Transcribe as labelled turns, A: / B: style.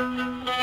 A: Música